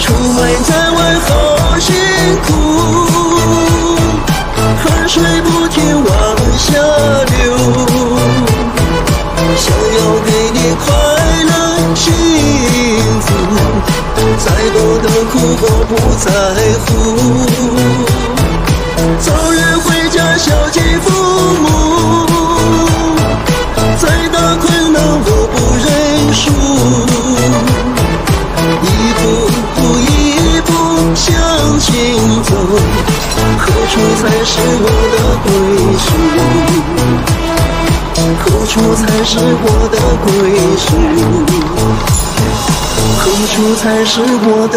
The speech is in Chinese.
出门在外好辛苦，汗水不停往下流，想要给你快乐幸福，再多的苦我不在乎。早日回家孝敬父母，再大困难我不认输，何处才是我的归宿？何处才是我的归宿？何处才是我的？